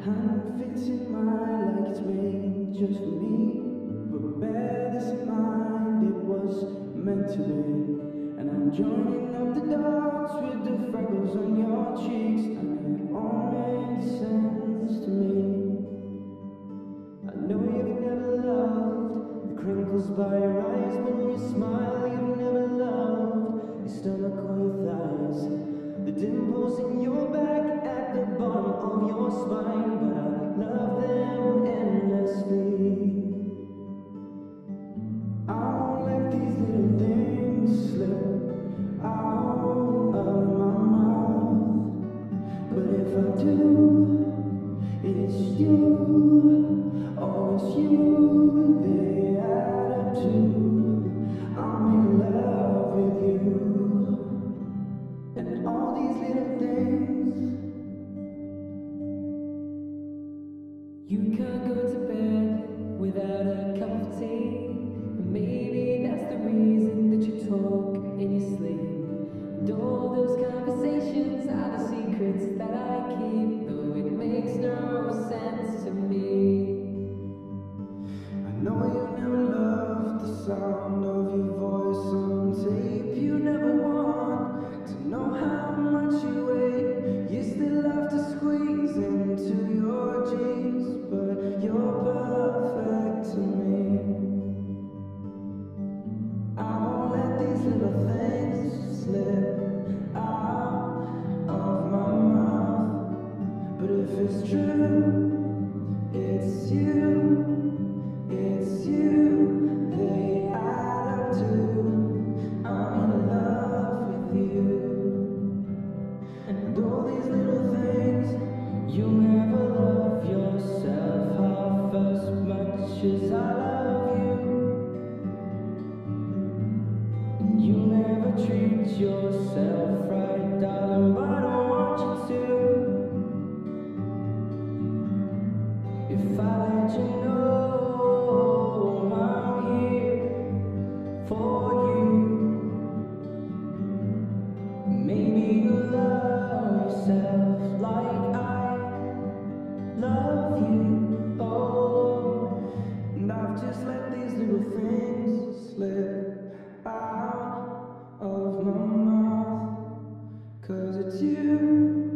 Fits in mine like it's made just for me. But bear this in mind, it was meant to be. And I'm joining up the dots with the freckles on your cheeks, it all makes sense to me. In love with you and all these little things You can't go to bed without a cup of tea maybe that's the reason that you talk in your sleep. And all those conversations are the secrets that I keep, though it makes no sense to me. I know you never loved the sound of your voice on tape. You never want to know how much you weigh. You still have to squeeze into your jeans, but you're perfect to me. I won't let these little things It's you, it's you, they to